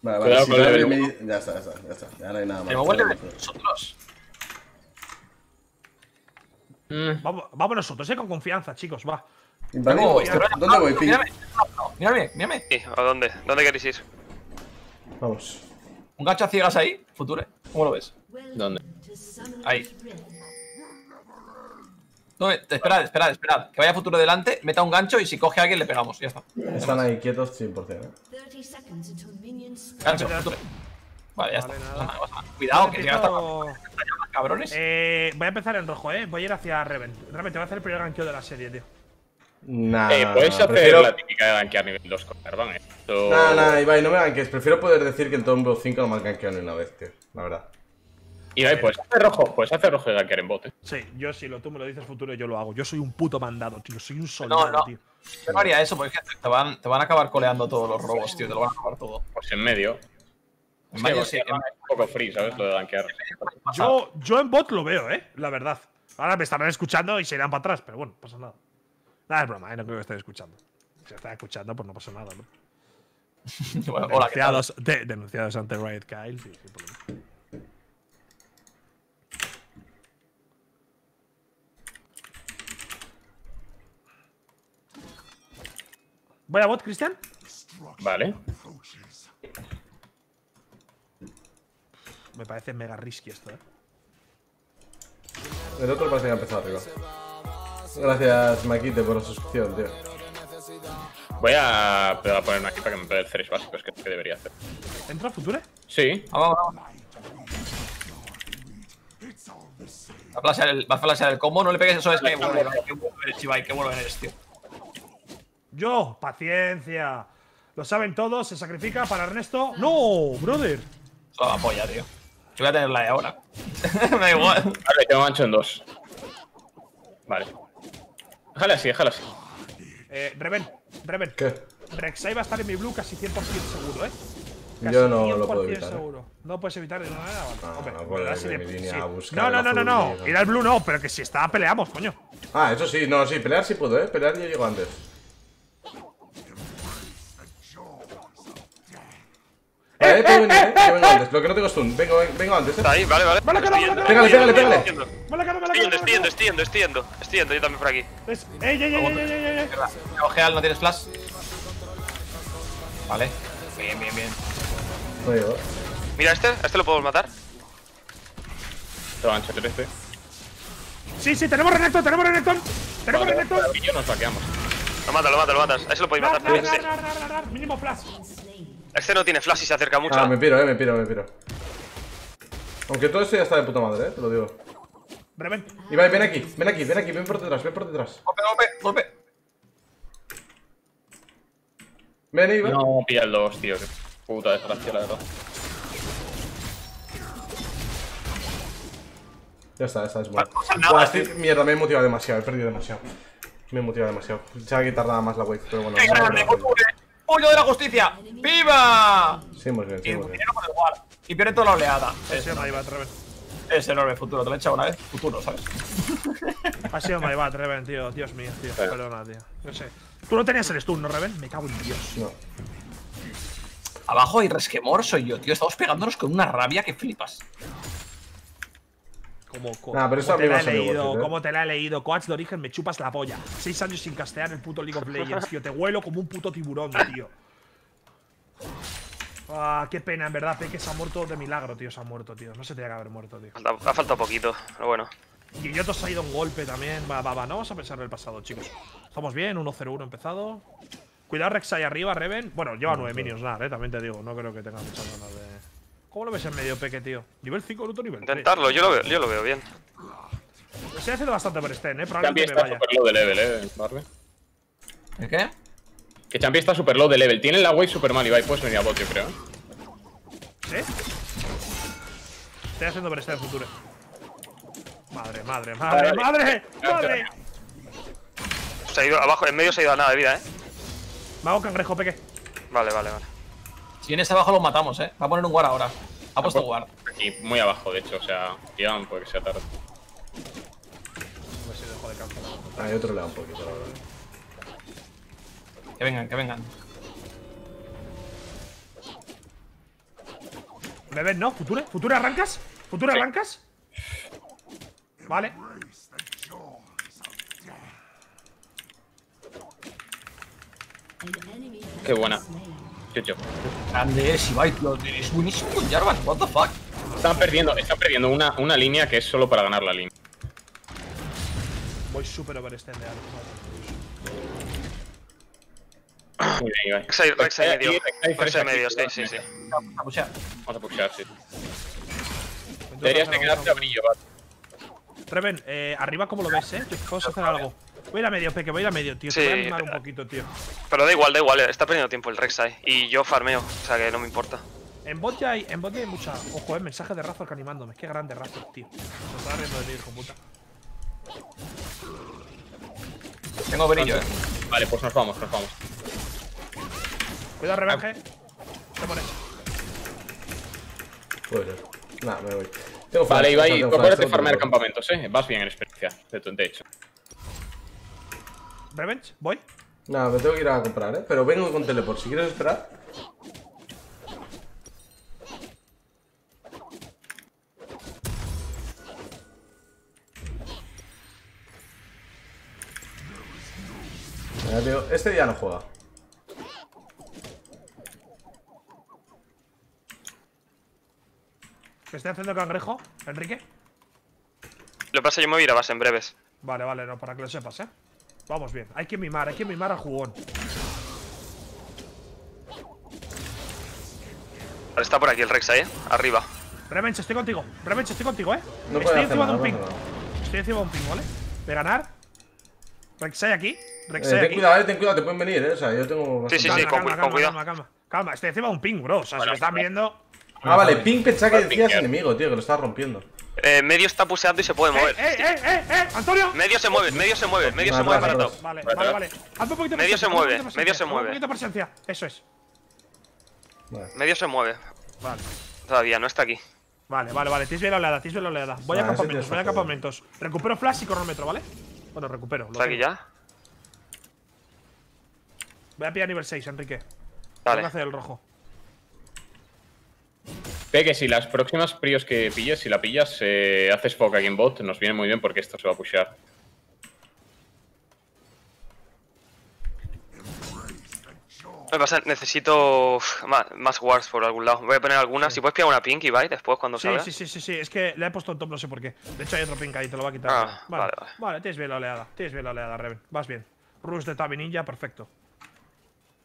Vale, vale, Cuidado si me Ya está, ya está, ya está. Ya no hay nada más. Tenemos nosotros. Mm, Vamos, vamos nosotros, eh, con confianza, chicos, va. ¿Dónde voy, Ah, Pi? Mírame, mírame, mírame. Sí, ¿a dónde? ¿Dónde queréis ir? Vamos. Un gancho a ciegas ahí, future. ¿Cómo lo ves? ¿Dónde? Ahí. No, eh, esperad, esperad, esperad. Que vaya futuro delante, meta un gancho y si coge a alguien le pegamos. Ya está. Están ahí quietos 100%. ¿eh? Gancho, futuro. Vale, ya Vale, está. nada. No, Cuidado, que llega hasta cabrones. Eh, voy a empezar en rojo, eh. Voy a ir hacia Reven. Reven, te voy a hacer el primer ganqueo de la serie, tío. Nah, eh, puedes hacer prefiero... la típica de gankear nivel 2 con Perdón, eh. Esto- Nah, nah, Ibai, no me ganques. Prefiero poder decir que en Tomb 5 no me han gankeado ni una vez, tío. La verdad. Y ahí, puedes hacer rojo, puedes hacer rojo de gankear en bot, eh. Sí, yo si lo, tú me lo dices futuro, yo lo hago. Yo soy un puto mandado, tío. Soy un soldado, No, no. tío. Yo no haría eso porque es que te van, te van a acabar coleando todos los robos, tío. Te lo van a acabar todo. Pues en medio. En medio sí. es un poco free, ¿sabes? Lo de gankear. Yo, yo en bot lo veo, eh. La verdad. Ahora me estarán escuchando y se irán para atrás, pero bueno, no pasa nada. Nada, es broma, eh. No creo que estén escuchando. Si están escuchando, pues no pasa nada, ¿no? Denunciados, de- denunciados ante Riot Kyle, sí, sí, problema. ¿Voy a bot, Cristian? Vale. Me parece mega risky esto, eh. El otro parece que ha empezado arriba. Gracias, Maquite, por la suscripción, tío. Voy a, voy a poner una aquí para que me pegue el thresh básico, es que, que debería hacer. ¿Entra Future? Sí. Vamos, vamos. Va a flashear el, va a flashear el combo, no le pegues eso, es que bueno, qué bueno eres, tío. Yo, paciencia. Lo saben todos, se sacrifica para Ernesto. ¡No, brother! Solo la polla, tío. Yo voy a tener la de ahora. Me da igual. Vale, tengo gancho en dos. Vale. Déjale así, déjale así. Eh, Reven, Reven. ¿Qué? Rek'Sai va a estar en mi blue casi 100% seguro, ¿eh? Casi Yo no lo 100% puedo evitar. ¿eh? seguro. No lo puedes evitar de manera. vale. No, Hombre, no puedo si le- sí. No, no, no, no, no. Ir al blue no, pero que si está, peleamos, coño. Ah, eso sí, no, sí, pelear sí puedo, eh. Pelear yo llego antes. Eh, puedo venir, eh. Que vengo antes. Lo que no tengo stun. Vengo, ven- vengo antes, eh. Está ahí, vale, vale. Vale, yendo, vale, Pégale, pégale, pégale. yendo, estoy yendo, yo también por aquí. Es- ¡Ey, ey, ey, ey, ey, ey! Ojeal, ¿no tienes flash? Vale. Bien, bien, bien. No llego. Mira, este, a este lo podemos matar. Tengo gancho 13. Sí, sí, tenemos Renekton, tenemos Renekton. Tenemos Renekton. y yo nos vaqueamos. Lo matas, lo matas, lo matas. A ese lo podéis matar. Mínimo flash. Este no tiene flash y se acerca mucho. Ah, me piro, eh, me piro, me piro. Aunque todo esto ya está de puta madre, eh, te lo digo. Reven. Ibai, ven aquí, ven aquí, ven aquí, ven por detrás, ven por detrás. Golpe, golpe, golpe. Ven, Ibai. No, pilla el 2, tío. Qué puta desgracia, la verdad. Ya está, ya está, es Buah, estoy- tío. Mierda, me he motivado demasiado, he perdido demasiado. Me he motivado demasiado. Se va a quitar nada más la wave, pero bueno. ¡Qué no, no, grande, no, no. Future! ¡Puño de la justicia! ¡Viva! Seguimos bien, Y seguimos bien. dinero con el guard. Y pierde toda la oleada. Ha Es, Reven. es enorme futuro, te lo he echado una vez. Futuro, ¿sabes? Ha sido Maibat, Reven, tío. Dios mío, tío. Perdona, tío. No sé. Tú no tenías el stun, ¿no, Reven? Me cago en Dios. No. Abajo hay resquemor, soy yo, tío. Estamos pegándonos con una rabia que flipas. Como, co- Nah, pero eso como te la he leído, ¿eh? como te la he leído. Coach de origen, me chupas la polla. Seis años sin castear el puto League of Legends, tío. Te huelo como un puto tiburón, tío. Ah, qué pena, en verdad. Peque se ha muerto de milagro, tío. Se ha muerto, tío. No se tenía que haber muerto, tío. Ha faltado poquito, pero bueno. Y Yoto se ha ido un golpe también. Va, va, va. No vamos a pensar en el pasado, chicos. Estamos bien. 1-0-1 empezado. Cuidado, Rex ahí arriba, Reven. Bueno, lleva 9 minions, nada, eh. También te digo. No creo que tenga muchas ganas de. ¿Cómo lo ves en medio, Peque, tío? Nivel 5, Naruto nivel 3. Intentarlo, yo lo veo, yo lo veo bien. Estoy haciendo bastante por Sten, eh. Champi Probablemente está vaya. super low de level, eh, Barbe. ¿El qué? Que Champi está super low de level. Tiene la wave super mal, Ibai. Puedes venir a bot, yo creo. ¿eh? ¿Sí? Estoy haciendo por Sten futuro. Madre, madre, madre, madre, madre. Se ha ido abajo, en medio se ha ido a nada de vida, eh. Me hago cangrejo, Peque. Vale, vale, vale. Si vienes abajo lo matamos, eh. Va a poner un guard ahora. Ha puesto guard. Aquí, muy abajo, de hecho. O sea, Ian puede que sea tarde. A ver si dejo de cancelar. Hay otro le da un poquito, la verdad. Que vengan, que vengan. Reven, ¿no? ¿Future? ¿Future arrancas? ¿Future Sí. arrancas? Vale. Qué buena. Chucho. Grande es, Ibai, tío. Es buenísimo con Jarvan. What the fuck? Están perdiendo, están perdiendo una, una línea que es solo para ganar la línea. Voy súper overextendeado. Muy bien, Ibai. Rek'Sai, medio. Rek'Sai, medio, sí, sí, sí. A pushear. Vamos a pushear, sí. Deberías de vamos quedarte a brillo, va. Reven, eh, arriba, ¿cómo lo ves, eh? Vamos a hacer algo. Voy a ir a medio, Peque, voy a ir a medio, tío. Te Sí. voy a animar un poquito, tío. Pero da igual, da igual, está perdiendo tiempo el Rek'Sai. Y yo farmeo, o sea que no me importa. En bot ya hay, en bot ya hay mucha. Ojo, eh, mensaje de Razor animándome. Qué grande Razor, tío. Se está riendo de mí, hijo puta. Tengo brillo, eh. Vale, pues nos vamos, nos vamos. Cuidado, Revenge. Te pones. Puede ser. Nah, me voy. Tengo Vale, Ibai, flash, acuérdate de farmear campamentos, eh. Vas bien en experiencia, de, hecho. Revenge, voy. Nada, me tengo que ir a comprar, ¿eh? Pero vengo con teleport. Si quieres esperar. Este día no juega. ¿Me estoy haciendo cangrejo, Enrique? Lo que pasa es que yo me voy a ir a base en breves. Vale, vale, no, para que lo sepas, eh. Vamos bien. Hay que mimar, hay que mimar al jugón. Vale, está por aquí el Rek'Sai, eh. Arriba. Revenge, estoy contigo. Revenge, estoy contigo, eh. No estoy encima de un no ping. nada. Estoy encima de un ping, ¿vale? De ganar. Rek'Sai aquí. Eh, Rek'Sai ten aquí. cuidado, eh, ten cuidado, te pueden venir, eh. O sea, yo tengo. Sí, sí, sí, Calma, con, calma, con calma, cuidado. calma, calma. Calma, estoy encima de un ping, bro. O sea, si Bueno, me están viendo. Ah, vale, ping pensaba que decías enemigo, tío, que lo estás rompiendo. Eh, medio está puseando y se puede ¡Eh, mover. eh, eh, eh, eh! ¡Antonio! Medio se mueve, medio se mueve, medio se mueve vale, para top. Vale, Vale, vale, vale. vale. Haz un poquito de Medio presencia, se mueve, medio se mueve. Un poquito de presencia. Eso es. Vale. Medio se mueve. Vale. Todavía, no está aquí. Vale, vale, vale. Tienes bien la oleada, tienes bien la oleada. Voy a campamentos, voy a campamentos. Recupero flash y cronómetro, ¿vale? Bueno, recupero. ¿Está aquí ya? Voy a pillar nivel 6, Enrique. Vale. hacer el rojo. Ve que si las próximas prios que pilles, si la pillas, eh, haces poke aquí en bot, nos viene muy bien porque esto se va a pushear. Me pasa, necesito más, más wards por algún lado. Voy a poner algunas. Si puedes pillar una pink y bye después cuando Sí, salga. sí, sí, sí, sí. Es que le he puesto un top, no sé por qué. De hecho, hay otro pink ahí, te lo va a quitar. Ah, vale, vale, vale. Vale, tienes bien la oleada. Tienes bien la oleada, Reven. Vas bien. Rush de Tabi Ninja, perfecto.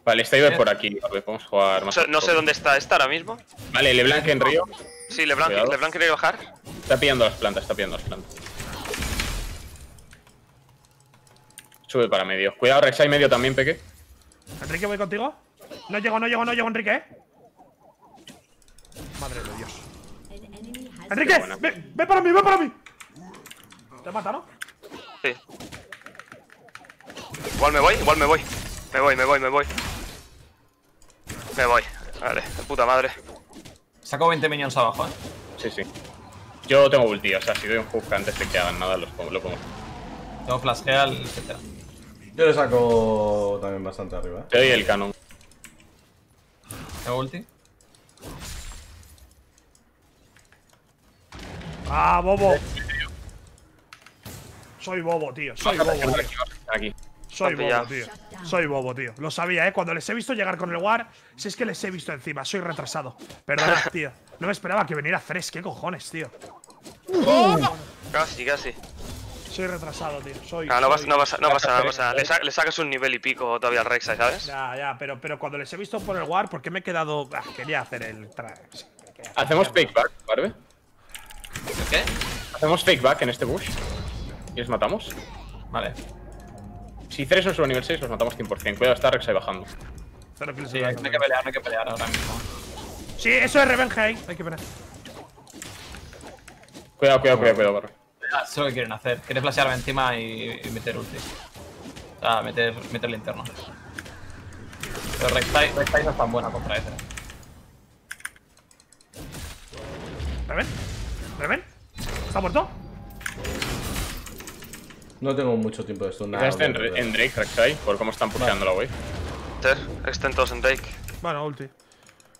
Vale, está Iber por aquí, vale, podemos jugar No más. sé, no sé dónde está esta ahora mismo. Vale, LeBlanc en Río. Sí, LeBlanc, Cuidado. LeBlanc quiere bajar. Está pillando las plantas, está pillando las plantas. Sube para medio. Cuidado, Rek'Sai medio también, Peque. Enrique, voy contigo. No llego, no llego, no llego, Enrique, ¿eh? Madre de Dios. Enrique, ven, ven para mí, ven para mí. ¿Te mata, no? Sí. Igual me voy, igual me voy. Me voy, me voy, me voy. Me voy. Vale, de puta madre. Saco 20 minions abajo, eh. Sí, sí. Yo tengo ulti, o sea, si doy un hook antes de que hagan nada, los pongo, lo pongo. Tengo flash heal, etc. Yo le saco también bastante arriba, eh. Te doy el canon. Tengo ulti. Ah, bobo. Soy bobo, tío. Soy bobo, tío. Aquí, aquí. Soy bobo, tío. Soy bobo, tío. Lo sabía, ¿eh? Cuando les he visto llegar con el War, si es que les he visto encima. Soy retrasado. Perdona, tío. No me esperaba que viniera Fresh. ¿Qué cojones, tío? Casi, casi. Soy retrasado, tío. Soy. Ah, no, soy- no, pasa, no pasa nada, no pasa nada. Le, sa- le sacas un nivel y pico todavía al Rek'Sai, ¿sabes? Ya, ya, pero, pero cuando les he visto por el War, ¿por qué me he quedado.? Ah, quería hacer el. tra- sí, quería hacer- Hacemos fake back, ¿vale? ¿Qué? Hacemos fake back en este bush. Y los matamos. Vale. Si Ceres no sube a nivel 6, los matamos 100%. Cuidado, está Rek'Sai bajando. Sí, hay que pelear, hay que pelear ahora mismo. Sí, eso es revenge ahí. Hay que pelear. Cuidado, cuidado, cuidado, cuidado, barro. Ah, eso es lo que quieren hacer. Quieren flashearme encima y, y meter ulti. O sea, meter, meter linterna. Pero Rek'Sai no es tan buena contra ese. ¿Reven? ¿Reven? ¿Está muerto? No tengo mucho tiempo de esto. Quizás esté en, en Drake, Rek'Sai, por cómo están pusheando la wave. Ter, extentos en Drake. Bueno, ulti.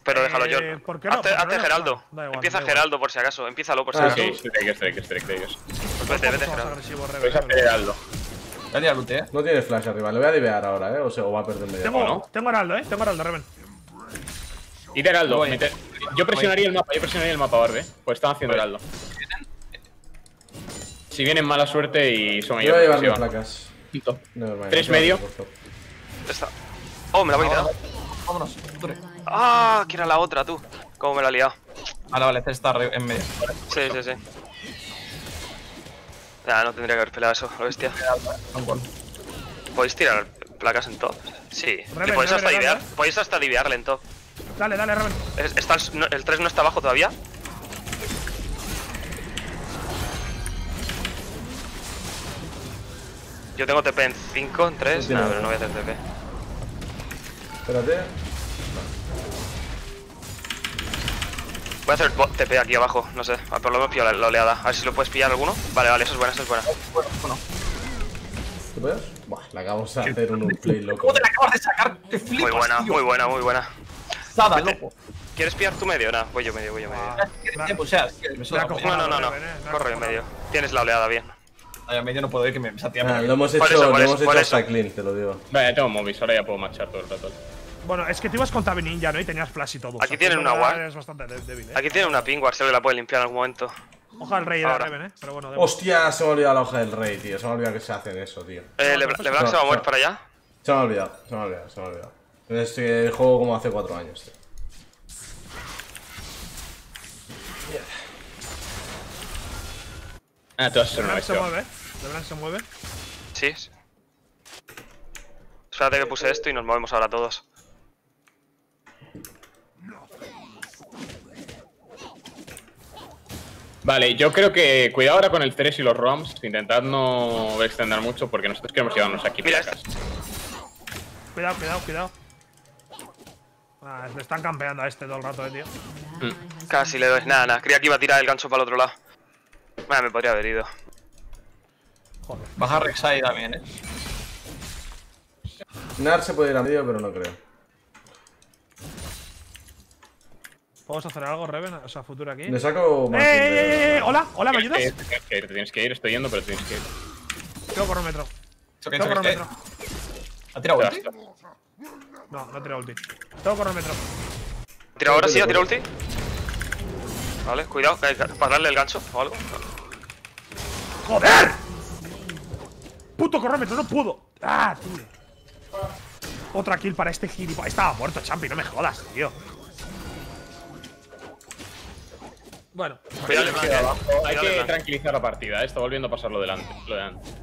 Pero Eh, déjalo yo. ¿por qué no? Hazte. Geraldo. Da igual, Empieza da igual. Geraldo por si acaso. Empiézalo por si Ah, acaso. Sí, Strikers, Strikers, Strikers. Pues vete, vete, Geraldo. eh, Heraldo. El ulti, eh. No tiene flash arriba. Le voy a divear ahora, ¿eh? O, se, o va a perder media. Tengo, ¿no? tengo Heraldo, eh. Tengo Heraldo, Reven. Ir Heraldo. Voy. meter- Yo presionaría el mapa, yo presionaría el mapa, Barbe. Pues están haciendo Heraldo. Si vienen mala suerte y son Yo voy a ellos. van. placas. Punto. Nevermind, Tres no medio. preocupes. Está. Oh, me la voy a quitar. Vámonos. Dure. Ah, que era la otra, tú. Cómo me la he liado. Vale, vale, Cés está en medio. Sí, sí, sí. Ya, no tendría que haber peleado eso, lo bestia. ¿Podéis tirar placas en top? Sí. Reven, Le podéis Reven, hasta Reven, divear. Reven. Podéis hasta divearle en top. Dale, dale, Reven. Es- Está el, no- el 3 no está abajo todavía. Yo tengo TP en 5, en 3. No pero no voy a hacer TP. Espérate. Voy a hacer TP aquí abajo, no sé. Ah, Por lo menos pillo la, la oleada. A ver si lo puedes pillar alguno. Vale, vale, eso es buena, eso es buena. Bueno, bueno. ¿Tú puedes? Buah, le acabamos de hacer un play loco. ¿Cómo te la acabas de sacar? ¡Qué flipas, Muy buena, tío! muy buena, muy buena. Sada, Vete. loco. ¿Quieres pillar tu medio? No, voy yo medio, voy yo medio. Ah, ¿Qué me sea? La. No, no, no, no. Corre en medio. Tienes la oleada bien. Ay, a medio no puedo ir que me satía Ah, lo hemos hecho, eso, lo eso, hemos hecho hasta eso. clean, te lo digo. Vale, ya tengo móvil, ahora ya puedo marchar todo el rato. Bueno, es que te ibas con Tabi Ninja, ¿no? Y tenías flash y todo. Aquí tienen una ward. Es bastante débil, eh. Aquí tiene una ping si alguien la puede limpiar en algún momento. Ojalá el rey de Ahora. Reven, eh. Pero bueno. Hostia, se me ha olvidado la hoja del rey, tío. Se me ha olvidado que se hacen eso, tío. Eh, LeBlanc no, se va a mover no. para allá. Se me ha olvidado, se me ha olvidado, se me ha olvidado. Este juego como hace cuatro años, tío. Ah, tú vas a ser una se mueve. Leblanc se mueve. Sí. sí. Espérate que puse esto y nos movemos ahora todos. Vale, yo creo que cuidado ahora con el Ceres y los ROMs. Intentad no extender mucho porque nosotros queremos llevarnos aquí Mira placas. Cuidado, cuidado, cuidado. Ah, le están campeando a este todo el rato, eh, tío. Casi le doy. Nada, nada. Creía que iba a tirar el gancho para el otro lado. Vale, me podría haber ido. Joder. Baja Rek'Sai también, eh. Nar se puede ir a medio, pero no creo. ¿Podemos hacer algo, Reven? O sea, futuro aquí. Le saco ¡Eh, más. eh, eh, eh! ¡Hola! ¿Hola, me que ayudas? ir, tienes que ir, te tienes que ir, estoy yendo, pero tienes que ir. Tengo cronómetro. Tengo cronómetro. ¿Ha tirado ulti? No, no tiro ulti. Tengo cronómetro. ¿Tira ahora sí? ¿Ha tirado ulti? Vale, cuidado. Para darle el gancho o algo. ¡Joder! ¡Puto cronómetro! ¡No pudo! ¡Ah, tío! Otra kill para este gilipollas. Estaba muerto, Champi, no me jodas, tío. Bueno. Hay que tranquilizar la partida, ¿eh? está volviendo a pasar lo delante. Lo de antes.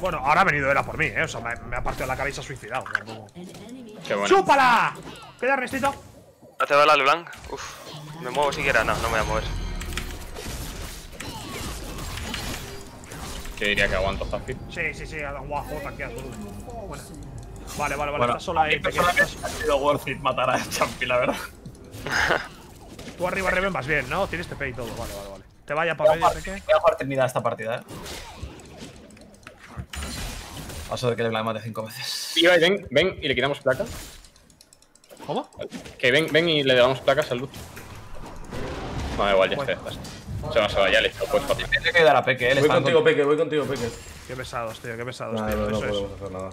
bueno, ahora ha venido era por mí, eh. O sea, me, me ha partido la cara y se ha suicidado. Qué bueno. ¡Chúpala! ¿Queda Ernestito? ¿Te va la LeBlanc? Uf. ¿Me muevo siquiera? No, no me voy a mover. Yo diría que aguanto fácil. Sí, sí, sí, guapo, aquí azul. Buena. Vale, vale, vale, Bueno, está sola ahí, a ha sido worth it matar a Champi, la verdad. Tú arriba, Reven, vas bien, ¿no? Tienes TP y todo. Vale, vale, vale. Te vaya para medio, Peque. Voy a jugar terminada esta partida, eh. Paso de que le mate cinco veces. Ibai, ven, ven y le quitamos placa. ¿Cómo? Que ven, ven y le damos placas al luz. No, da igual, ya ya está. Se va, se va, ya listo, pues que a Peque, eh. le Voy están contigo, con- Peque, voy contigo, Peque. Qué pesados, tío, qué pesados, Nah, tío. no, no Eso es. podemos hacer nada.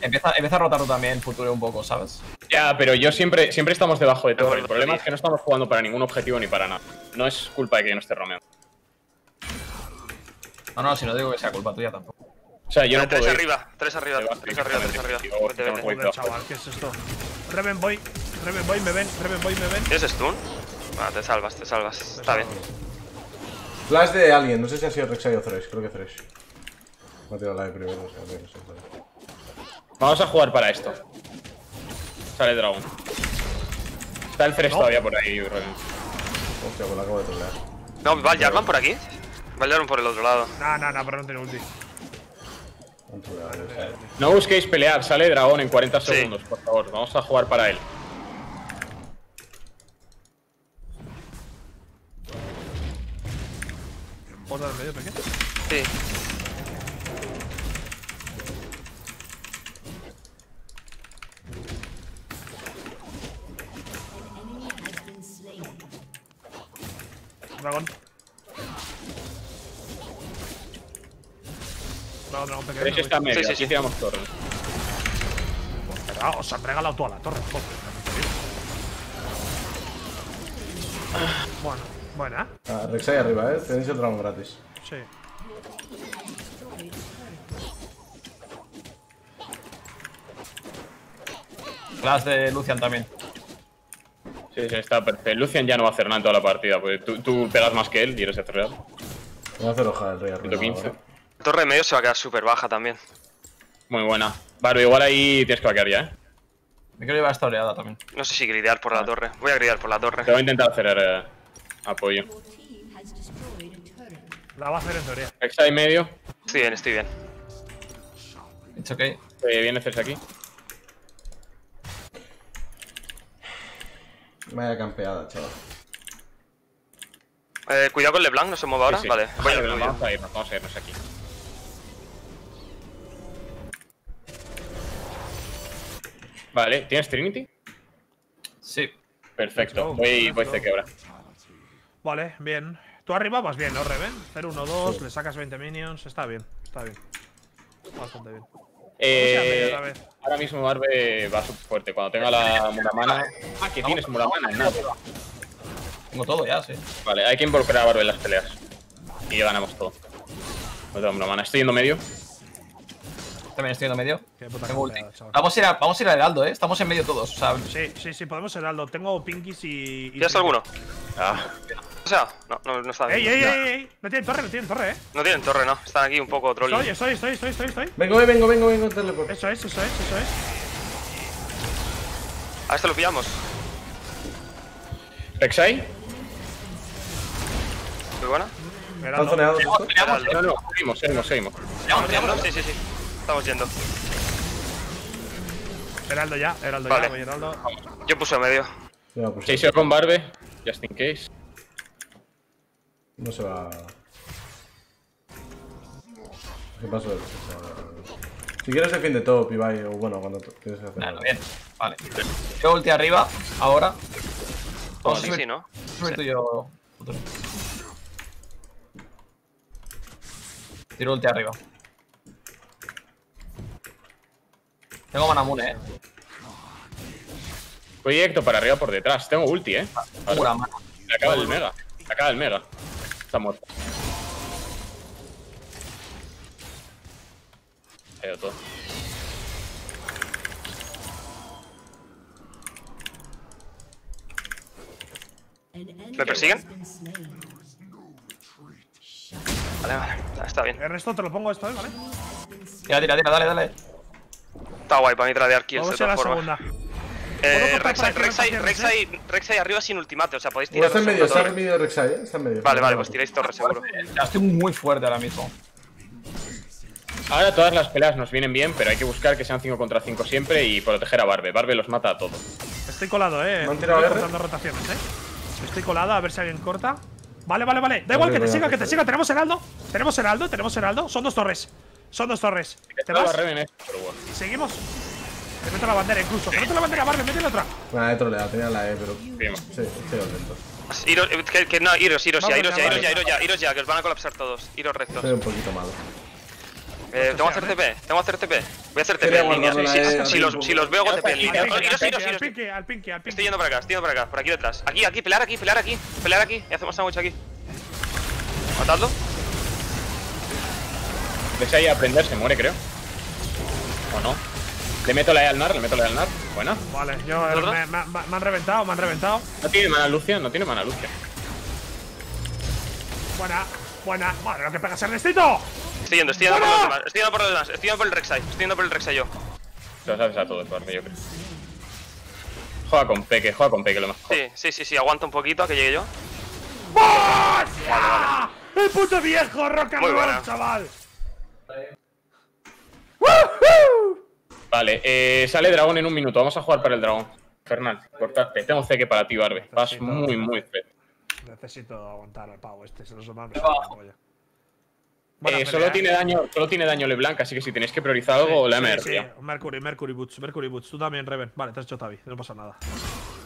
Empieza, empieza a rotar tú también, futuro un poco, ¿sabes? Ya, pero yo siempre, siempre estamos debajo de todo. El problema es que no estamos jugando para ningún objetivo ni para nada. No es culpa de que yo no esté romeando. No, no, si no digo que sea culpa tuya tampoco. O sea, yo no tres puedo ir. arriba, tres arriba, tres arriba, tres arriba. Vete, vete. Joder, chaval, ¿qué es esto? Reven Boy, Reven Boy, me ven, Reven Boy, me ven. ¿Tienes stun? Ah, te salvas, te salvas. Está bien. Flash de alguien, no sé si ha sido Rek'Sai o Thresh, creo que Thresh. Me ha tirado la de primero, o sea, no sé, Thresh. Vamos a jugar para esto. Sale Dragon. Está el Fresh No. todavía por ahí, Roden. Hostia, pues la acabo de trolear. No, ¿va el Jarvan por aquí? Va el Jarvan por el otro lado. Nah, nah, nah, pero no tiene ulti. No busquéis pelear, sale Dragón en 40 Sí. segundos, por favor. Vamos a jugar para él. ¿Puedo darle yo pequeño? Sí. Dragón. Dragón, dragón pequeño. Pero está medio, sí, sí, sí. Tiramos torre. Pero, os han regalado toda la torre, joder. Bueno, buena. Ah, Rek'Sai arriba, eh. Tenéis el dragón gratis. Sí. Flash de Lucian también. Sí, sí, está perfecto. Lucian ya no va a hacer nada en toda la partida, porque tú, tú pegas más que él y eres el real. Voy a hacer hoja del rey arriba. 115. ahora. La torre de medio se va a quedar súper baja también. Muy buena. Barbe, igual ahí tienes que vaquear ya, ¿eh? Me quiero llevar esta oleada también. No sé si gridear por la torre. Voy a gridear por la torre. Te voy a intentar hacer eh, apoyo. La va a hacer en teoría. Exa y medio. Estoy bien, estoy bien. It's ok. Eh, viene Cés aquí. Vaya campeada, chaval. Eh, cuidado con LeBlanc, no se mueve ahora. Sí, sí. Vale, voy a Vale, ir vamos a irnos, vamos a irnos aquí. Vale, ¿tienes Trinity? Sí. Perfecto, voy, voy ahora. Vale, bien. Tú arriba vas bien, ¿no, Reven? 0, 1, 2, le sacas 20 minions. Está bien, está bien. Bastante bien. Eh, ahora mismo Barbe va súper fuerte. Cuando tenga la Muramana. Ah, que tienes Muramana, nada. Tengo todo ya, sí. Vale, hay que involucrar a Barbe en las peleas. Y ganamos todo. No tengo Muramana. Estoy yendo medio. También estoy en medio. Tengo ulti. Vamos a ir a, vamos a ir a Heraldo, eh. Estamos en medio todos. O sea, Sí, sí, sí, podemos Heraldo. Tengo Pinkies y. y ¿Tienes alguno? Ah, O sea, no, no, no está ¡Ey, bien. ey, ey, ey! No tienen torre, no tienen torre, eh. No tienen torre, no. Están aquí un poco trolling. Estoy, estoy, estoy, estoy, estoy, estoy. Vengo, eh, vengo, vengo, vengo, teleport. Eso es, eso es, eso es. A este lo pillamos. ¿Rek'Sai? Muy buena. ¿Están zoneados. No, no, seguimos, seguimos, seguimos. ¿Estamos yendo? Sí, sí, sí. Estamos yendo. Heraldo ya, Heraldo Vale. ya, voy Heraldo. Yo puse en medio. Ya, pues, Chaseo con Barbe, just in case. No se va. ¿Qué pasó? Si quieres el fin de top, Ibai, o bueno, cuando quieres hacer. Nada, algo. bien. Vale. Yo ulti arriba, ahora. Oh, sí, sí, ¿no? subir tú y yo. futuro. Tiro ulti arriba. Tengo Manamune, eh. Proyecto para arriba por detrás. Tengo ulti, eh. Mana. Me acaba el mega. Me acaba el mega. Está muerto. Ha ido todo. ¿Me persiguen? Vale, vale. Está bien. El resto te lo pongo esto, ¿eh? ¿Vale? Tira, tira, tira, dale, dale. Está guay para mí tradear kills Vamos de a la todas formas. segunda. ¿Puedo Eh, cierres, Rek'Sai, Rek'Sai arriba sin ultimate, o sea, podéis tirar está en medio, está en medio de Rek'Sai, eh. Está en medio. Vale, vale, pues tiráis torre seguro. Ya estoy muy fuerte ahora mismo. Ahora todas las peleas nos vienen bien, pero hay que buscar que sean 5 contra 5 siempre y proteger a Barbe. Barbe los mata a todos. Estoy colado, eh. ¿Me han tirado Estoy rotaciones, eh. Estoy colado, a ver si alguien corta. Vale, vale, vale. Da igual que te siga, que te siga. Tenemos Heraldo. Tenemos Heraldo, tenemos Heraldo. Son dos torres. Son dos torres. Eh. Seguimos. Te meto la bandera incluso. Te meto la bandera, Barbe, métele otra. Nada, he troleado, tenía la E, pero. Sí, estoy lento. Iros, que, que no, iros, iros ya, iros ya, iros ya, iros ya, iros ya, que os van a colapsar todos. Iros rectos. Estoy un poquito malo. Eh, tengo que hacer TP, tengo que hacer TP. Voy a hacer TP en línea. Si, E, si los, arriba. si los veo, hago TP en línea. Al Iros, iros, Al iros, al. Estoy yendo para acá, estoy yendo para acá, por aquí detrás. Aquí, aquí, pelear aquí, pelear aquí, pelear aquí. Y hacemos sándwich aquí. Matadlo. Rek'Sai a aprender, se muere, creo. ¿O no? Le meto la E al nar, le meto la E al nar. Buena. Vale, yo eh, me, me- me- me han reventado, me han reventado. No tiene mana Lucia, no tiene mana Lucia. Buena, buena. Madre, lo que pegas, Ernestito. Estoy yendo, estoy yendo por los demás, estoy yendo por los demás, estoy yendo por el Rek'Sai, estoy yendo por el Rek'Sai yo. Se los haces a todos, Barbe, yo creo. Juega con Peque, juega con Peque lo mejor. Sí, sí, sí, sí, aguanta un poquito a que llegue yo. ¡Hostia! ¡El puto viejo rock and Muy buena. chaval! Vale, eh, sale dragón en un minuto. Vamos a jugar para el dragón. Fernán, cortate. Tengo CQ para ti, Barbe. Vas muy, muy feo. Necesito aguantar al pavo este, se los demás me la. Buena Eh, solo ¿eh? tiene daño, solo tiene daño LeBlanc, así que si tenéis que priorizar algo, la Sí, MR. sí, Mercury, Mercury Boots, Mercury Boots. Tú también, Reven. Vale, te has hecho Tabi, no pasa nada.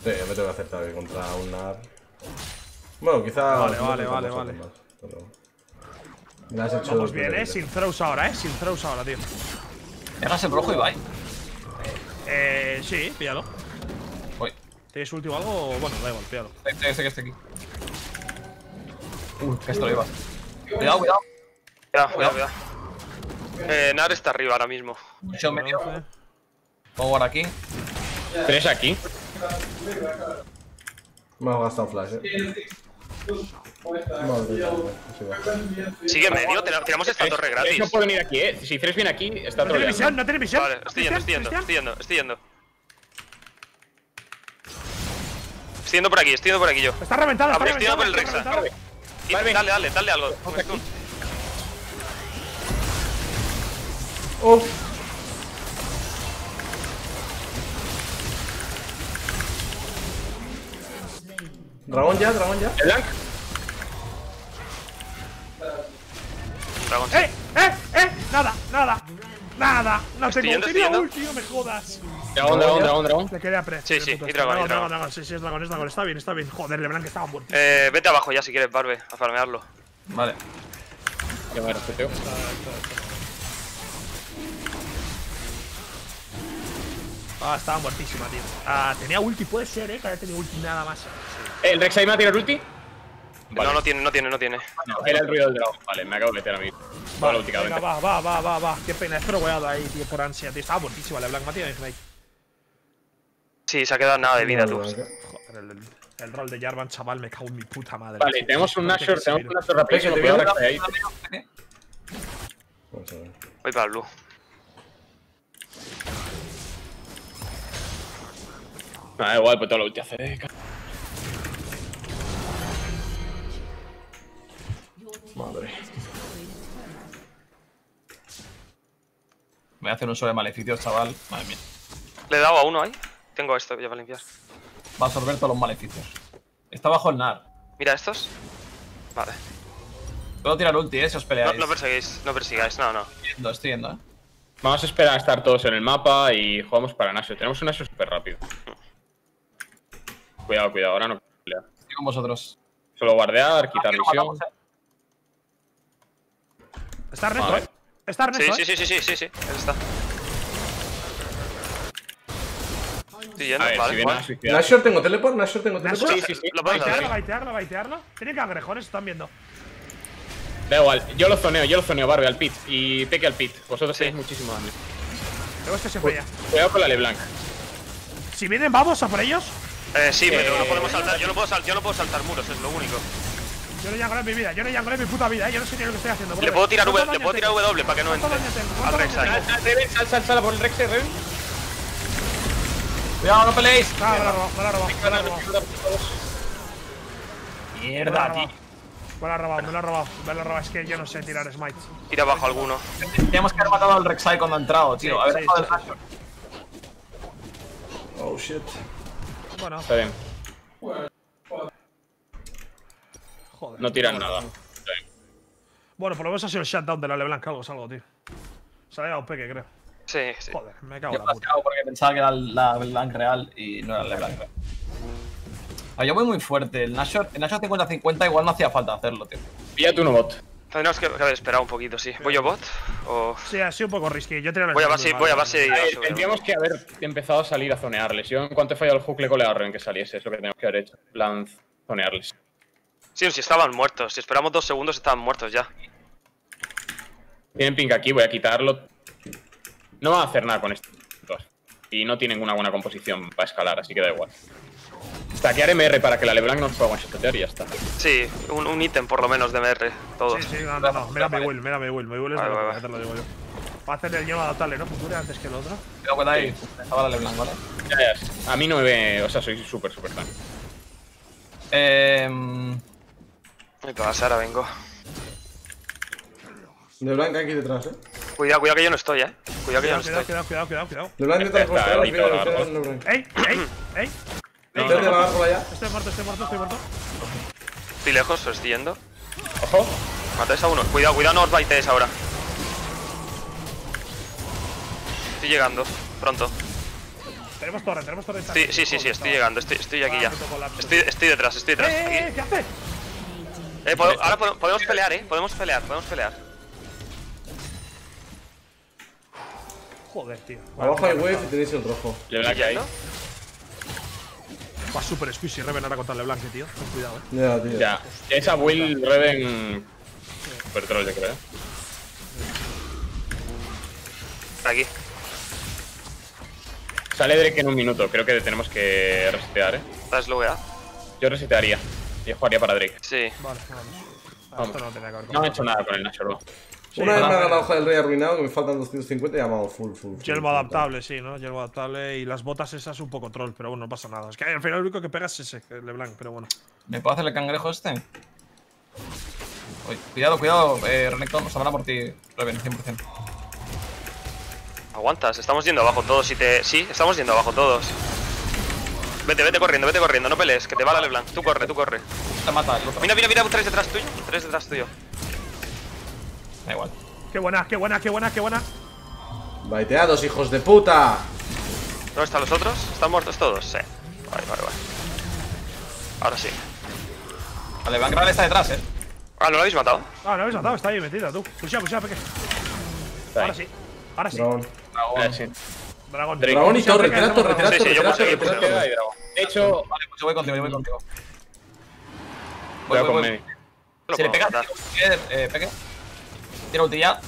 Sí, yo me tengo que hacer también contra un NAR. Bueno, quizá. Vale, vale, vale, vale. más, pero- Me la has hecho. Vamos bien, eh. Sin throws ahora, eh. Sin throws ahora, tío. Pegas el rojo y va. Eh, sí, píllalo. Voy. ¿Tienes último algo? o- Bueno, da igual, píllalo. Este, este que esté aquí. Uh, que esto lo iba. Cuidado, cuidado. Cuidado, cuidado, cuidado. Eh, Nar está arriba ahora mismo. Mucho medio. Pongo aquí. ¿Tres aquí? Me ha gastado flash, eh. Sigue medio, tira- tiramos esta torre gratis. no puede venir aquí, eh. Si Tres viene aquí, está No tiene visión, no tiene visión. Vale, estoy yendo, estoy yendo, estoy yendo, estoy yendo. Estoy yendo por aquí, estoy yendo por aquí yo. Está reventado, está Abre, estoy yendo por el Rexa. dale, dale, dale algo. Pues Dragón ya, dragón ya. ¿El? Dragón. ¡Eh! ¡Eh! ¡Eh! Nada, nada. Nada. No Estoy tengo tenía ulti, no me jodas. Dragón, dragón, dragón, dragón. Le quedé a pre. Sí, sí, y dragón, y dragón, dragón. dragón. Sí, sí, es dragón, es dragón. Está bien, está bien. Joder, LeBlanc estaba muerto. Eh, vete abajo ya si quieres, Barbe, a farmearlo. Vale. Qué bueno, tío. Ah, estaba muertísima, tío. Ah, tenía ulti, puede ser, eh, que haya tenido ulti nada más. ¿El Rek'Sai me va a tirar ulti? Vale. No, no tiene, no tiene, no tiene. No, era el ruido del dragón. Vale, me acabo de meter a mí. La cada venga, vez. va, va, va, va, va. Qué pena, he throweado ahí, tío, por ansia, tío. Estaba muertísima LeBlanc, me ha tirado Ignite. Sí, se ha quedado nada de vida, tú. Joder, el, el- el rol de Jarvan, chaval, me cago en mi puta madre. Vale, tenemos un Nashor, tenemos un Nashor rapidísimo. Te veo. Ahí. Voy para el blue. Ah, da igual, pues toda la ulti hace. Madre. Me voy a hacer un sobre maleficios, chaval. Madre mía. Le he dado a uno ahí. Tengo esto ya para limpiar. Va a absorber todos los maleficios. Está bajo el NAR. Mira estos. Vale. Puedo tirar ulti, eh, si os No, peleáis. no perseguéis, no persigáis, no, no. Estoy yendo, estoy yendo, eh. Vamos a esperar a estar todos en el mapa y jugamos para Nashor. Tenemos un Nashor súper rápido. Cuidado, cuidado, ahora no pelear. Estoy con vosotros. Solo guardear, quitar visión. matamos, eh. Está Ernesto, Vale. eh. Está Sí, Ernesto, sí, eh. sí, sí, sí, sí, sí. Él está. Estoy yendo, A ver, vale, si viene a guay. suicidar. Nashor tengo teleport, Nashor tengo teleport. Sí, sí, sí. Lo Baitearlo, baitearlo, baitearlo. Tienen cangrejones, están viendo. Da igual, yo lo zoneo, yo lo zoneo, Barbie, al pit. Y Peque al pit. Vosotros Sí. tenéis muchísimo daño. Tengo este siempre ya. Cuidado con la LeBlanc. Si vienen, vamos a por ellos. Eh, sí, pero Eh, no podemos saltar. Yo no puedo, sal- yo no puedo saltar muros, es lo único. Yo no yangré en mi vida, yo no yangré en mi puta vida, eh. Yo no sé ni lo que estoy haciendo. Le puedo tirar, ¿Cuánto w, le puedo tirar? W para que no ¿Cuánto entre. Al ¿Cuánto daño Rek'Sai. tengo? Sal, sal, sal, por el Rex, Reven. Cuidado, no peleéis. Ah, me lo ha robado, me robado. Mierda, tío. Me lo ha robado, me lo ha robado, me lo ha robado. Es que yo no sé tirar smites. Tira abajo alguno. Teníamos que haber matado al Rek'Sai cuando ha entrado, tío. Sí, a ver, sí, el sí. Nashor. Oh shit. Bueno, Está bien, joder. no tiran nada. Bueno, por lo menos ha sido el shutdown de la LeBlanc, algo es algo, tío. Se le ha dado peque, creo. Sí, sí. Joder, me cago en me la he puta. porque pensaba que era la LeBlanc real y no era la LeBlanc real. Ah, yo voy muy fuerte. El Nashor, el Nashor 50-50 igual no hacía falta hacerlo, tío. Pilla tu bot. Tendríamos que, haber esperado un poquito, sí. ¿Voy yo bot? O. Sí, ha sido un poco risky. Yo tiré Voy a base, voy a base y. Tendríamos que haber empezado a salir a zonearles. Yo en cuanto he fallado el hook le he a Reven que saliese, es lo que tenemos que haber hecho. En plan, zonearles. Sí, si estaban muertos. Si esperamos dos segundos, estaban muertos ya. Tienen pink aquí, voy a quitarlo. No van a hacer nada con esto. Y no tienen una buena composición para escalar, así que da igual. Stackear MR para que la LeBlanc no nos pueda one-shotear y ya está. Sí, un, un ítem por lo menos de MR. Todos. Sí, sí, no, no, no. Mira mi will, mira mi will. Mi will es de Vale, vale, te lo digo yo. Va a hacer el lleno adaptable, ¿no? Future antes que el otro. Cuidado, cuidado ahí. Estaba la LeBlanc, ¿vale? Ya, ya. A mí no me ve. O sea, soy súper, súper fan. Eh. Para base, ahora vengo. De blanca aquí detrás, eh. Cuidado, cuidado que yo no estoy, eh. Cuidado que yo Cuidado, no cuidado, estoy. cuidado, cuidado, cuidado, cuidado. De blanca detrás. No, blanca. ¡Ey! ¡Ey! ¡Ey! No, Vete no. la por allá. Estoy muerto, estoy muerto, estoy muerto. Estoy lejos, os estoy yendo. Ojo. Matáis a uno. Cuidado, cuidado, no os baitéis ahora. Estoy llegando. Pronto. Tenemos torre, tenemos torre. Estoy- sí, sí, sí, estoy llegando, estoy, estoy aquí ya. Colapso. Estoy, estoy detrás, estoy detrás. ¡Eh, eh, eh! ¿Qué hace? Eh, ahora podemos, podemos pelear, eh. Podemos pelear, podemos pelear. Joder, tío. Abajo hay wave y tenéis el rojo. LeBlanc ahí. ¿Yendo? Va super squishy Reven ahora contra LeBlanc, tío. Ten cuidado, eh. Ya, tío. Ya. Esa Will Reven. Super troll, yo creo. Aquí. Sale Drake en un minuto. Creo que tenemos que resetear, eh. Está slowea. Yo resetearía. Y jugaría para Drake. Sí. Vale, vamos. Ah, esto no tenía que No han hecho nada con el. Sí, Una vez me haga la hoja del rey arruinado, que me faltan 250 y llamado full, full. full, Yelmo adaptable, sí, ¿no? Yelmo adaptable y las botas esas un poco troll, pero bueno, no pasa nada. Es que al final lo único que pega es ese, el LeBlanc, pero bueno. ¿Me puedo hacer el cangrejo este? Uy, cuidado, cuidado, eh, Renekton, nos habla por ti, Reven, 100%. Aguantas, estamos yendo abajo todos. Si te... Sí, estamos yendo abajo todos. Vete, vete corriendo, vete corriendo, no pelees, que te va la LeBlanc. Tú corre, tú corre. Te mata el otro. Mira, mira, mira, tres detrás tuyo. Tres detrás tuyo. Da igual. Qué buena, qué buena, qué buena, qué buena. Baiteados, hijos de puta. ¿Dónde están los otros? ¿Están muertos todos? Sí. Vale, vale, vale. Ahora sí. Vale, Van Graal está detrás, eh. Ah, ¿no lo habéis matado? Ah, no habéis matado, está ahí metida, tú. Pusha, pusha, peque. Ahora sí. Ahora sí. Eh, sí. Dragón. Dragón y torre. Queda ahí, dragón. De hecho, Vale, pues yo voy contigo, yo voy contigo. Voy, voy, con voy. Si le matar. eh, pegue. Tira ulti ya.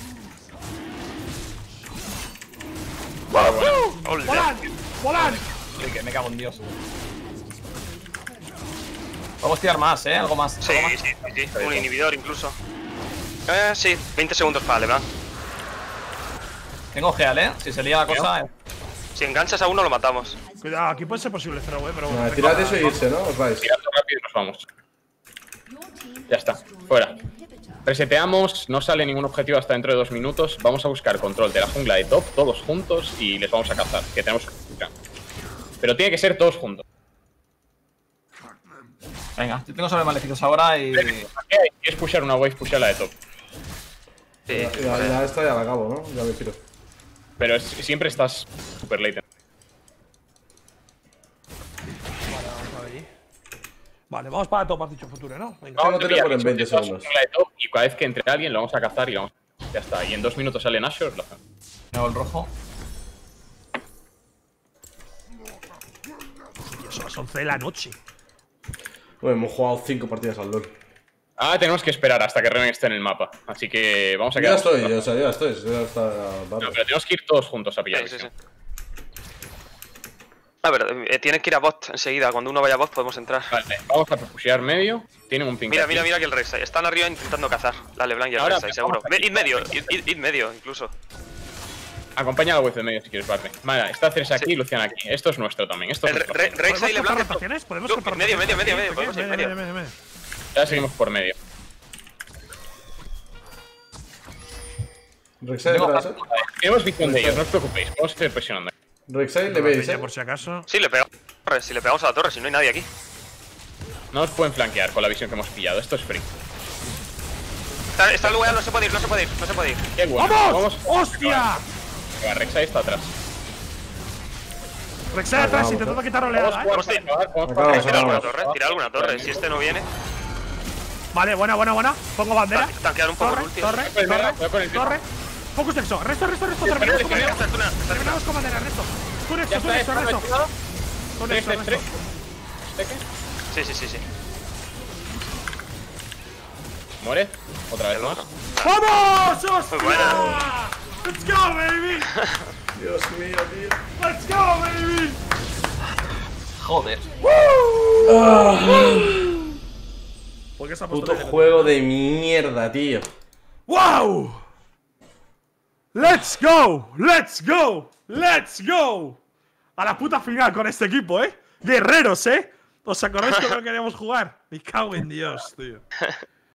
¡Volan! ¡Volan! Que me cago en Dios. Vamos a tirar más, eh, algo más. Sí, algo sí, más. sí, sí. Un inhibidor incluso. Eh, sí, 20 segundos para LeBlanc. Tengo Geal, eh. Si se lía la cosa. eh. Si enganchas a uno, lo matamos. Cuidado, aquí puede ser posible cero, eh, pero bueno. Tirad eso y irse, ¿no? Os vais. tirando rápido y nos vamos. Ya está, fuera. Reseteamos, no sale ningún objetivo hasta dentro de dos minutos. Vamos a buscar control de la jungla de top, todos juntos, y les vamos a cazar, que tenemos Pero tiene que ser todos juntos. Venga, yo tengo sobre maleficios ahora y. ¿Quieres pushar una wave? Pusha la de top. Sí, Ya, ya, ya esta ya la acabo, ¿no? Ya me tiro. Pero es- siempre estás super late. Vale, vamos a ver allí. Vale, vamos para top, has dicho futuro, ¿no? Venga. Tengo a pillar teléfono en bichos 20 de toda segundos. y cada vez que entre alguien lo vamos a cazar y lo vamos a... Ya está, y en dos minutos sale Nashor, lo hacemos. Me hago el rojo. Dios, son las 11 de la noche. Bueno, hemos jugado 5 partidas al LoL. Ah, tenemos que esperar hasta que Reven esté en el mapa. Así que vamos a Ya quedar. estoy, o sea, ya estoy. Ya está. No, pero tenemos que ir todos juntos a pillar. sí, sí, sí. A ver, eh, tienes que ir a bot enseguida. Cuando uno vaya a bot podemos entrar. Vale, vamos a pushear medio. Tienen un ping. Mira, aquí. mira, mira que el Rek'Sai. Están arriba intentando cazar. La LeBlanc y el Ahora, Rek'Sai, seguro. Id medio, id, medio, incluso. Acompaña a la web de medio si quieres, Barney. Vale, está Ceres aquí y Lucian aquí. Esto es nuestro también. Esto es El nuestro. Re- Rek'Sai y ¿Podemos cortar LeBlanc. rotaciones? ¿Podemos cortar medio, medio, medio, medio, podemos ir Medio, medio. medio, medio. Ya seguimos por medio. Detrás, ¿eh? Tenemos visión de ellos, no os preocupéis. Vamos a ir presionando. Rek'Sai le veis, Ya ¿eh? por si acaso. Sí, le pegamos. a la torre, Si le pegamos a la torre, si no hay nadie aquí. No nos pueden flanquear con la visión que hemos pillado. Esto es free. Está, está lugar, no se puede ir, no se puede ir, no se puede ir. Qué bueno. ¡Vamos! ¡Hostia! Va, Rek'Sai está atrás. Rexai atrás Vamos, intentando eh. quitar Vamos oleada, eh. Vamos alguna torre. Si este no viene, Vale, buena, buena, buena. Pongo bandera. tan- tanquear un poco Torre, torre, torre, torre. Focus Nexo. Resto, resto, resto. Terminamos con bandera. Terminamos con bandera, resto. Tú Nexo, tú Nexo, resto. Tú Nexo, resto. Sí, sí, sí, sí. Muere. Otra vez más. ¡Vamos! ¡Hostia! Muy buena. ¡Let's go, baby! Dios mío, tío. ¡Let's go, baby! Joder. ¿Por qué se ha puesto Puto juego de mierda, tío. ¡Wow! ¡Let's go! ¡Let's go! ¡Let's go! A la puta final con este equipo, ¿eh? Guerreros, ¿eh? ¿Os acordáis cómo queríamos jugar? Me cago en Dios, tío.